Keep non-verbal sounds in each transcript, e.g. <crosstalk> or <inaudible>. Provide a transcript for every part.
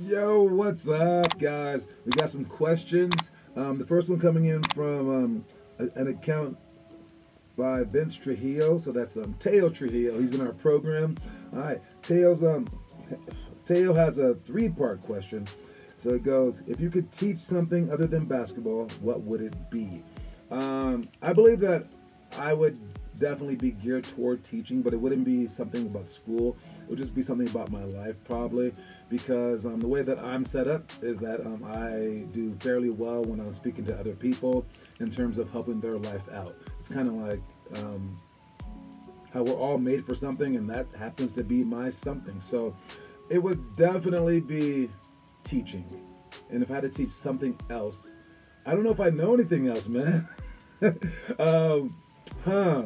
Yo, what's up, guys? We got some questions. Um, the first one coming in from um, a- an account by Vince Trujillo. So that's um, Teo Trujillo. He's in our program. All right, Teo's um, Teo has a three-part question. So it goes: If you could teach something other than basketball, what would it be? Um, I believe that I would definitely be geared toward teaching, but it wouldn't be something about school. It would just be something about my life, probably, because um, the way that I'm set up is that um, I do fairly well when I'm speaking to other people in terms of helping their life out. It's kind of like um, how we're all made for something, and that happens to be my something. So it would definitely be teaching. And if I had to teach something else, I don't know if I know anything else, man. <laughs> um, huh.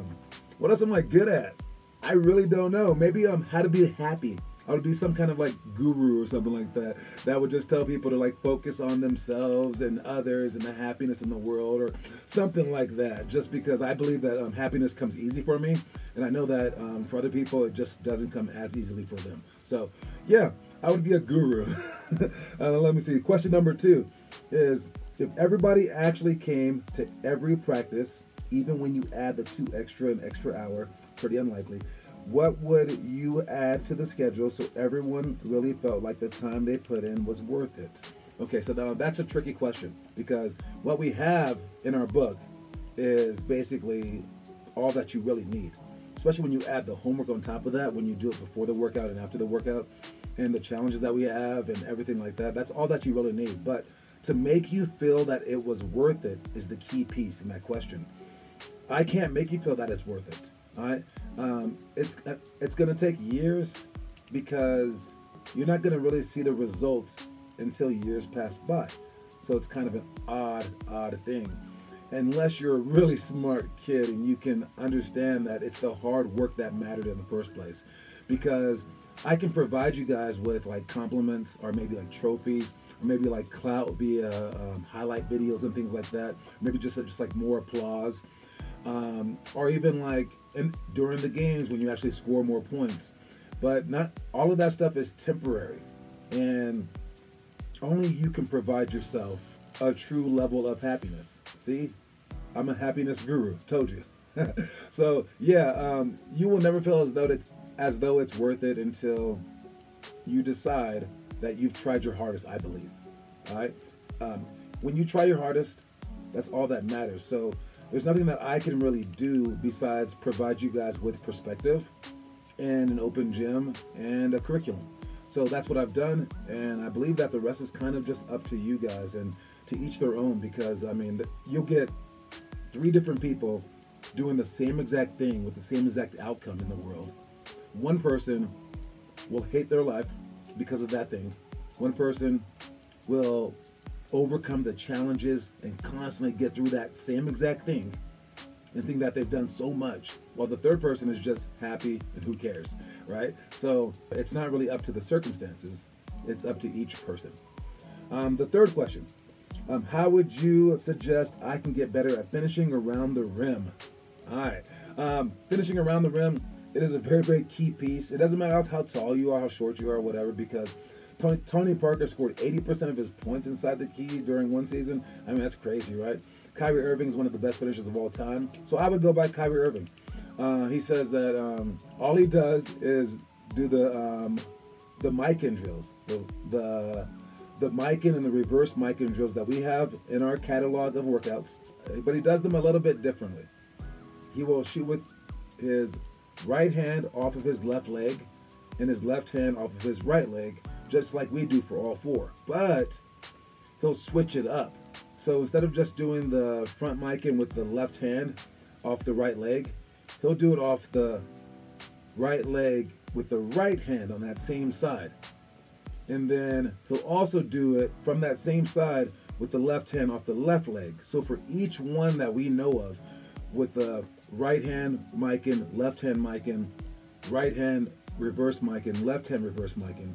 What else am I good at? I really don't know. Maybe um how to be happy. I would be some kind of like guru or something like that. That would just tell people to like focus on themselves and others and the happiness in the world or something like that. Just because I believe that um, happiness comes easy for me, and I know that um, for other people it just doesn't come as easily for them. So yeah, I would be a guru. <laughs> uh, let me see. Question number two is if everybody actually came to every practice, even when you add the two extra and extra hour, pretty unlikely. What would you add to the schedule so everyone really felt like the time they put in was worth it? Okay, so now that's a tricky question because what we have in our book is basically all that you really need. Especially when you add the homework on top of that, when you do it before the workout and after the workout, and the challenges that we have and everything like that. That's all that you really need. But to make you feel that it was worth it is the key piece in that question. I can't make you feel that it's worth it. All right, um, it's it's to take years because you're not to really see the results until years pass by. So it's kind of an odd, odd thing. Unless you're a really smart kid and you can understand that it's the hard work that mattered in the first place. Because I can provide you guys with like compliments or maybe like trophies or maybe like clout via um, highlight videos and things like that. Maybe just just like more applause, um, or even like in, during the games when you actually score more points. But not all of that stuff is temporary, and only you can provide yourself a true level of happiness. See, I'm a happiness guru. Told you. <laughs> so yeah, um, you will never feel as though it's as though it's worth it until you decide that you've tried your hardest. I believe. All right. Um, when you try your hardest, that's all that matters. So there's nothing that I can really do besides provide you guys with perspective and an open gym and a curriculum. So that's what I've done, and I believe that the rest is kind of just up to you guys and to each their own because I mean, you'll get three different people doing the same exact thing with the same exact outcome in the world. One person will hate their life because of that thing. One person will overcome the challenges and constantly get through that same exact thing and think that they've done so much while the third person is just happy and who cares right? So it's not really up to the circumstances. It's up to each person. Um, the third question. Um, how would you suggest i can get better at finishing around the rim? All right um, finishing around the rim it is a very very key piece. It doesn't matter how tall you are how short you are whatever because Tony, Tony Parker scored 80% of his points inside the key during one season. I mean, that's crazy, right? Kyrie Irving is one of the best finishers of all time. So I would go by Kyrie Irving. Uh, he says that um, all he does is do the um, the Mikan drills, the the the Mikan and the reverse Mikan drills that we have in our catalog of workouts, but he does them a little bit differently. He will shoot with his right hand off of his left leg and his left hand off of his right leg just like we do for all four. But he'll switch it up. So instead of just doing the front Mikan with the left hand off the right leg, he'll do it off the right leg with the right hand on that same side. And then he'll also do it from that same side with the left hand off the left leg. So for each one that we know of, with the right hand Mikan, left hand Mikan, right hand reverse Mikan, left hand reverse Mikan,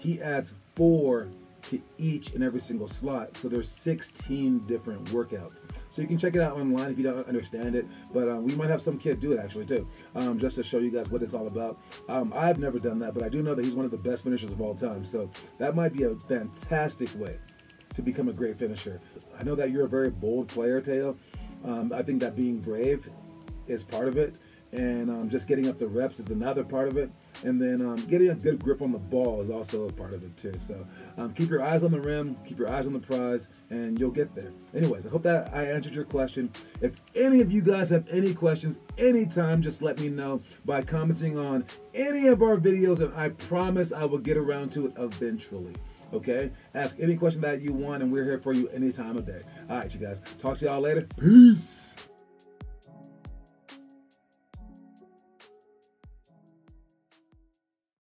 he adds four to each and every single slot. So there's 16 different workouts. So you can check it out online if you don't understand it. But um, we might have some kid do it actually too, um, just to show you guys what it's all about. Um, I've never done that, but I do know that he's one of the best finishers of all time. So that might be a fantastic way to become a great finisher. I know that you're a very bold player, Teo. Um, I think that being brave is part of it and um, just getting up the reps is another part of it. And then um, getting a good grip on the ball is also a part of it too. So um, keep your eyes on the rim, keep your eyes on the prize, and you'll get there. Anyways, I hope that I answered your question. If any of you guys have any questions, anytime, just let me know by commenting on any of our videos, and I promise I will get around to it eventually. Okay? Ask any question that you want, and we're here for you any time of day. All right, you guys. Talk to y'all later. Peace.